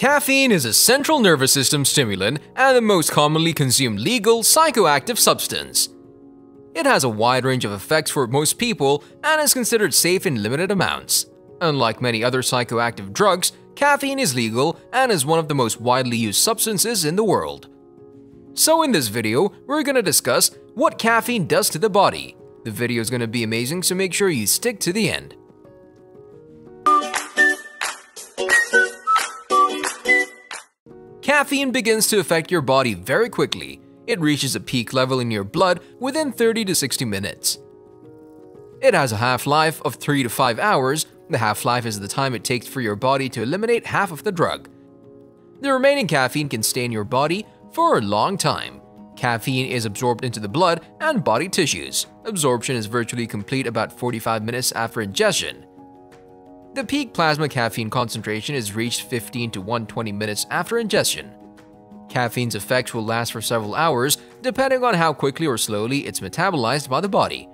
Caffeine is a central nervous system stimulant and the most commonly consumed legal psychoactive substance. It has a wide range of effects for most people and is considered safe in limited amounts. Unlike many other psychoactive drugs, caffeine is legal and is one of the most widely used substances in the world. So in this video, we're gonna discuss what caffeine does to the body. The video is gonna be amazing, so make sure you stick to the end. Caffeine begins to affect your body very quickly. It reaches a peak level in your blood within 30 to 60 minutes. It has a half-life of 3 to 5 hours. The half-life is the time it takes for your body to eliminate half of the drug. The remaining caffeine can stay in your body for a long time. Caffeine is absorbed into the blood and body tissues. Absorption is virtually complete about 45 minutes after ingestion. The peak plasma caffeine concentration is reached 15 to 120 minutes after ingestion. Caffeine's effects will last for several hours, depending on how quickly or slowly it's metabolized by the body.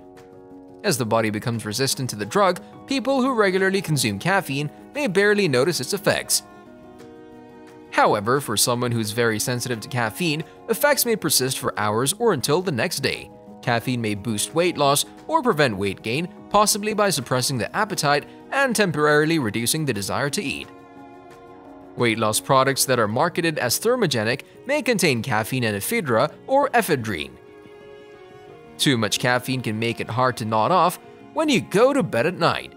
As the body becomes resistant to the drug, people who regularly consume caffeine may barely notice its effects. However, for someone who's very sensitive to caffeine, effects may persist for hours or until the next day. Caffeine may boost weight loss or prevent weight gain, possibly by suppressing the appetite and temporarily reducing the desire to eat. Weight loss products that are marketed as thermogenic may contain caffeine and ephedra or ephedrine. Too much caffeine can make it hard to nod off when you go to bed at night.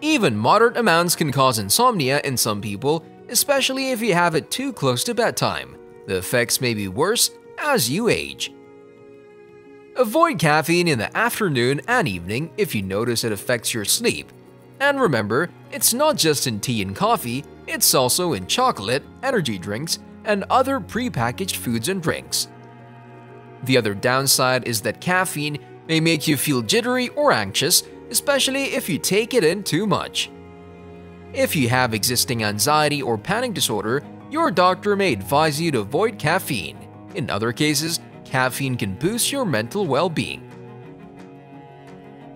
Even moderate amounts can cause insomnia in some people, especially if you have it too close to bedtime. The effects may be worse as you age. Avoid caffeine in the afternoon and evening if you notice it affects your sleep. And remember, it's not just in tea and coffee, it's also in chocolate, energy drinks, and other prepackaged foods and drinks. The other downside is that caffeine may make you feel jittery or anxious, especially if you take it in too much. If you have existing anxiety or panic disorder, your doctor may advise you to avoid caffeine. In other cases, caffeine can boost your mental well-being.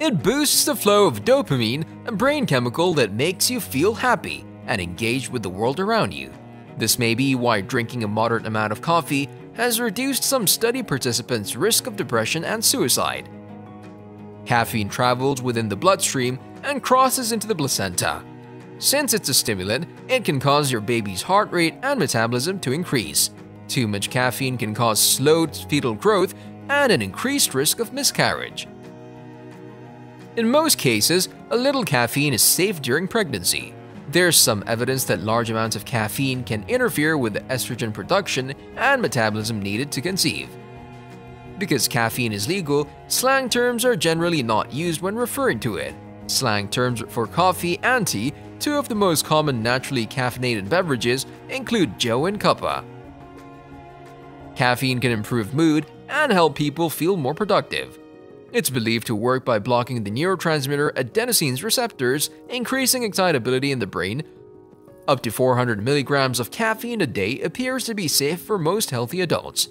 It boosts the flow of dopamine, a brain chemical that makes you feel happy and engaged with the world around you. This may be why drinking a moderate amount of coffee has reduced some study participants' risk of depression and suicide. Caffeine travels within the bloodstream and crosses into the placenta. Since it's a stimulant, it can cause your baby's heart rate and metabolism to increase. Too much caffeine can cause slowed fetal growth and an increased risk of miscarriage. In most cases, a little caffeine is safe during pregnancy. There's some evidence that large amounts of caffeine can interfere with the estrogen production and metabolism needed to conceive. Because caffeine is legal, slang terms are generally not used when referring to it. Slang terms for coffee and tea, two of the most common naturally caffeinated beverages, include Joe and Cuppa. Caffeine can improve mood and help people feel more productive. It's believed to work by blocking the neurotransmitter adenosine's receptors, increasing excitability in the brain. Up to 400 milligrams of caffeine a day appears to be safe for most healthy adults.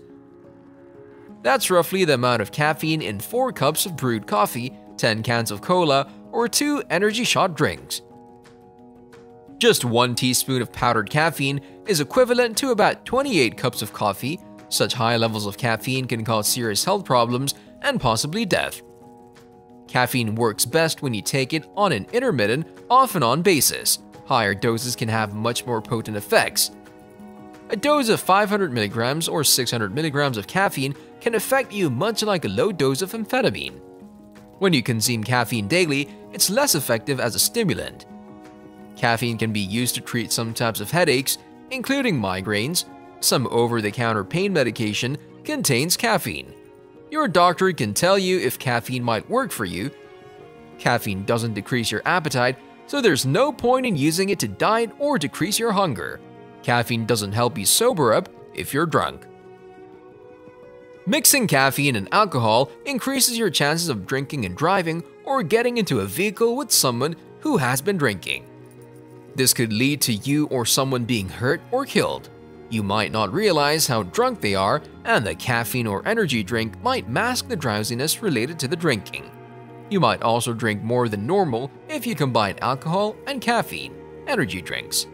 That's roughly the amount of caffeine in 4 cups of brewed coffee, 10 cans of cola, or 2 energy shot drinks. Just 1 teaspoon of powdered caffeine is equivalent to about 28 cups of coffee, such high levels of caffeine can cause serious health problems and possibly death. Caffeine works best when you take it on an intermittent, off and on basis. Higher doses can have much more potent effects. A dose of 500 mg or 600 mg of caffeine can affect you much like a low dose of amphetamine. When you consume caffeine daily, it's less effective as a stimulant. Caffeine can be used to treat some types of headaches, including migraines, some over-the-counter pain medication contains caffeine. Your doctor can tell you if caffeine might work for you. Caffeine doesn't decrease your appetite, so there's no point in using it to diet or decrease your hunger. Caffeine doesn't help you sober up if you're drunk. Mixing caffeine and alcohol increases your chances of drinking and driving or getting into a vehicle with someone who has been drinking. This could lead to you or someone being hurt or killed. You might not realize how drunk they are, and the caffeine or energy drink might mask the drowsiness related to the drinking. You might also drink more than normal if you combine alcohol and caffeine, energy drinks.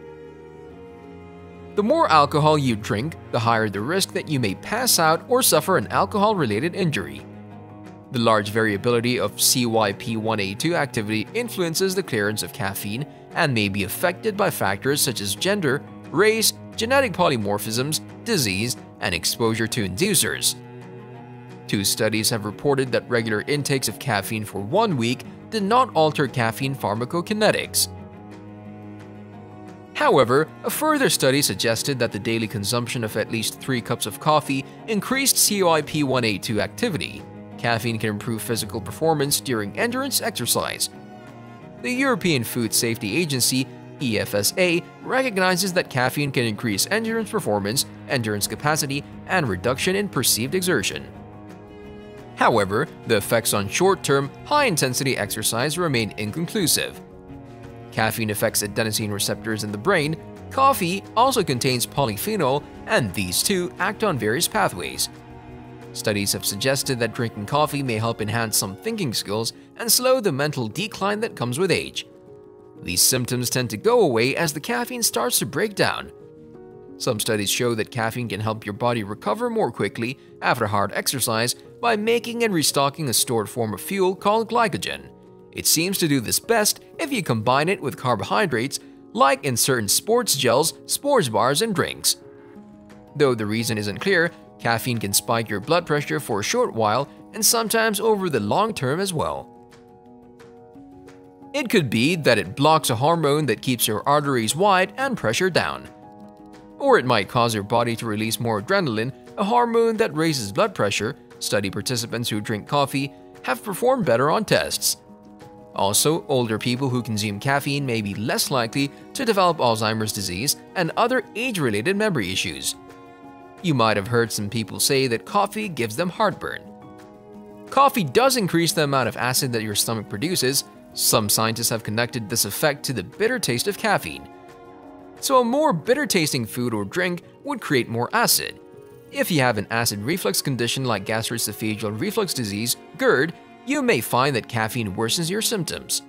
The more alcohol you drink, the higher the risk that you may pass out or suffer an alcohol-related injury. The large variability of CYP1A2 activity influences the clearance of caffeine and may be affected by factors such as gender, race, genetic polymorphisms, disease, and exposure to inducers. Two studies have reported that regular intakes of caffeine for one week did not alter caffeine pharmacokinetics. However, a further study suggested that the daily consumption of at least 3 cups of coffee increased CYP1A2 activity. Caffeine can improve physical performance during endurance exercise. The European Food Safety Agency EFSA recognizes that caffeine can increase endurance performance, endurance capacity, and reduction in perceived exertion. However, the effects on short-term, high-intensity exercise remain inconclusive. Caffeine affects adenosine receptors in the brain. Coffee also contains polyphenol, and these two act on various pathways. Studies have suggested that drinking coffee may help enhance some thinking skills and slow the mental decline that comes with age. These symptoms tend to go away as the caffeine starts to break down. Some studies show that caffeine can help your body recover more quickly after hard exercise by making and restocking a stored form of fuel called glycogen. It seems to do this best if you combine it with carbohydrates, like in certain sports gels, sports bars, and drinks. Though the reason isn't clear, caffeine can spike your blood pressure for a short while and sometimes over the long term as well. It could be that it blocks a hormone that keeps your arteries wide and pressure down. Or it might cause your body to release more adrenaline, a hormone that raises blood pressure. Study participants who drink coffee have performed better on tests. Also, older people who consume caffeine may be less likely to develop Alzheimer's disease and other age-related memory issues. You might have heard some people say that coffee gives them heartburn. Coffee does increase the amount of acid that your stomach produces. Some scientists have connected this effect to the bitter taste of caffeine. So a more bitter-tasting food or drink would create more acid. If you have an acid reflux condition like gastroesophageal reflux disease, GERD, you may find that caffeine worsens your symptoms.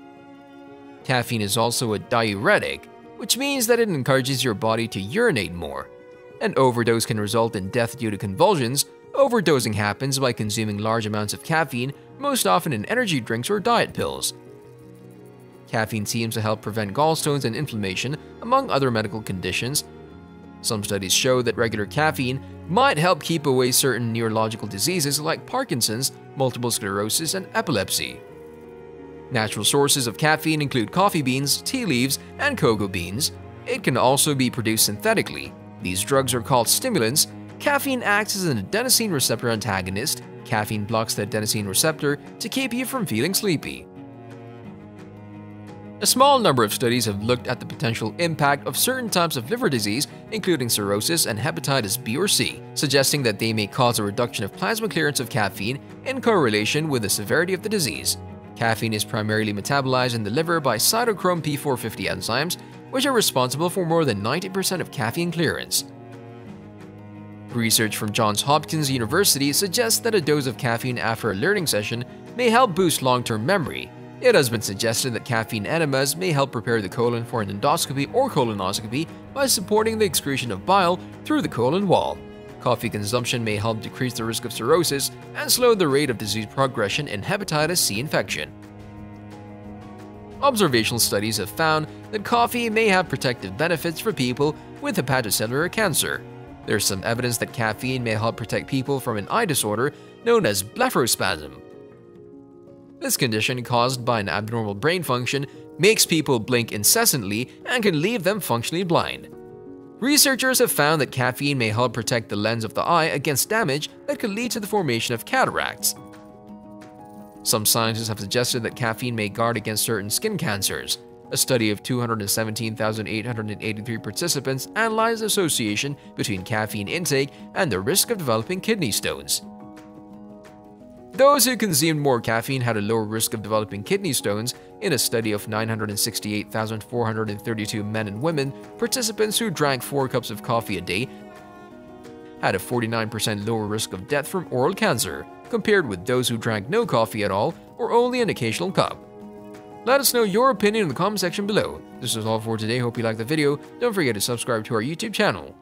Caffeine is also a diuretic, which means that it encourages your body to urinate more. An overdose can result in death due to convulsions. Overdosing happens by consuming large amounts of caffeine, most often in energy drinks or diet pills. Caffeine seems to help prevent gallstones and inflammation, among other medical conditions. Some studies show that regular caffeine might help keep away certain neurological diseases like Parkinson's, multiple sclerosis, and epilepsy. Natural sources of caffeine include coffee beans, tea leaves, and cocoa beans. It can also be produced synthetically. These drugs are called stimulants. Caffeine acts as an adenosine receptor antagonist. Caffeine blocks the adenosine receptor to keep you from feeling sleepy. A small number of studies have looked at the potential impact of certain types of liver disease, including cirrhosis and hepatitis B or C, suggesting that they may cause a reduction of plasma clearance of caffeine in correlation with the severity of the disease. Caffeine is primarily metabolized in the liver by cytochrome P450 enzymes, which are responsible for more than 90% of caffeine clearance. Research from Johns Hopkins University suggests that a dose of caffeine after a learning session may help boost long-term memory, it has been suggested that caffeine enemas may help prepare the colon for an endoscopy or colonoscopy by supporting the excretion of bile through the colon wall. Coffee consumption may help decrease the risk of cirrhosis and slow the rate of disease progression in hepatitis C infection. Observational studies have found that coffee may have protective benefits for people with hepatocellular cancer. There's some evidence that caffeine may help protect people from an eye disorder known as blepharospasm. This condition, caused by an abnormal brain function, makes people blink incessantly and can leave them functionally blind. Researchers have found that caffeine may help protect the lens of the eye against damage that could lead to the formation of cataracts. Some scientists have suggested that caffeine may guard against certain skin cancers. A study of 217,883 participants analyzed the association between caffeine intake and the risk of developing kidney stones. Those who consumed more caffeine had a lower risk of developing kidney stones. In a study of 968,432 men and women, participants who drank 4 cups of coffee a day had a 49% lower risk of death from oral cancer, compared with those who drank no coffee at all or only an occasional cup. Let us know your opinion in the comment section below. This is all for today. Hope you liked the video. Don't forget to subscribe to our YouTube channel.